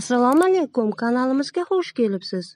assalomu alaykum kanalimizga xush kelibsiz.